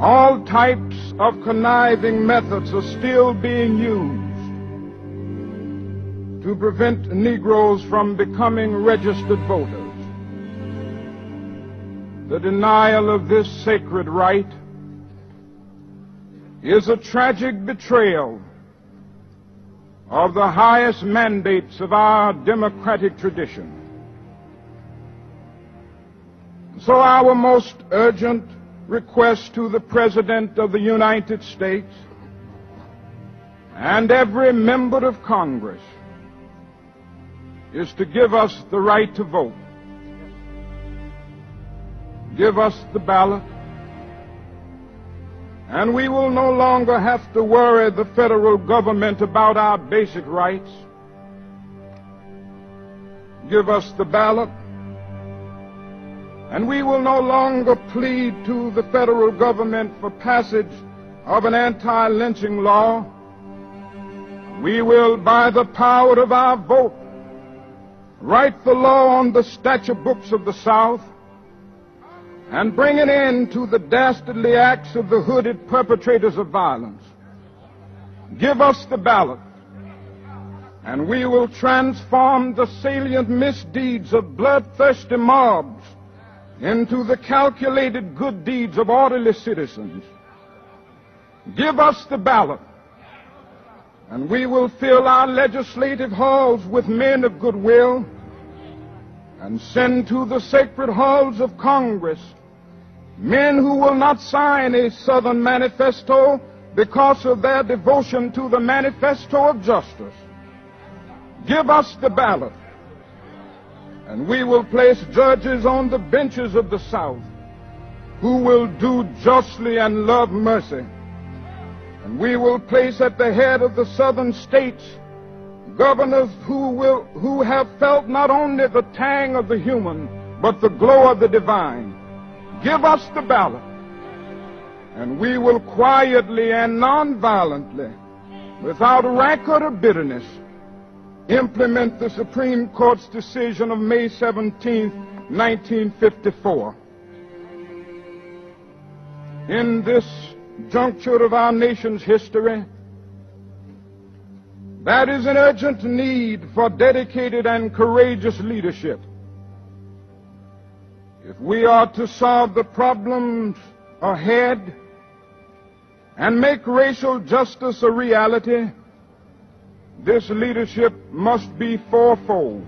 all types of conniving methods are still being used to prevent Negroes from becoming registered voters. The denial of this sacred right is a tragic betrayal of the highest mandates of our democratic tradition. So our most urgent request to the President of the United States and every member of Congress is to give us the right to vote. Give us the ballot. And we will no longer have to worry the federal government about our basic rights. Give us the ballot. And we will no longer plead to the federal government for passage of an anti-lynching law. We will, by the power of our vote, write the law on the statute books of the South and bring an end to the dastardly acts of the hooded perpetrators of violence. Give us the ballot, and we will transform the salient misdeeds of bloodthirsty mobs into the calculated good deeds of orderly citizens. Give us the ballot, and we will fill our legislative halls with men of goodwill and send to the sacred halls of Congress men who will not sign a Southern manifesto because of their devotion to the manifesto of justice. Give us the ballot, and we will place judges on the benches of the South who will do justly and love mercy. And we will place at the head of the southern states governors who will who have felt not only the tang of the human but the glow of the divine. Give us the ballot, and we will quietly and nonviolently, without rancor or bitterness, implement the Supreme Court's decision of May 17, 1954. In this juncture of our nation's history, that is an urgent need for dedicated and courageous leadership. If we are to solve the problems ahead and make racial justice a reality, this leadership must be fourfold.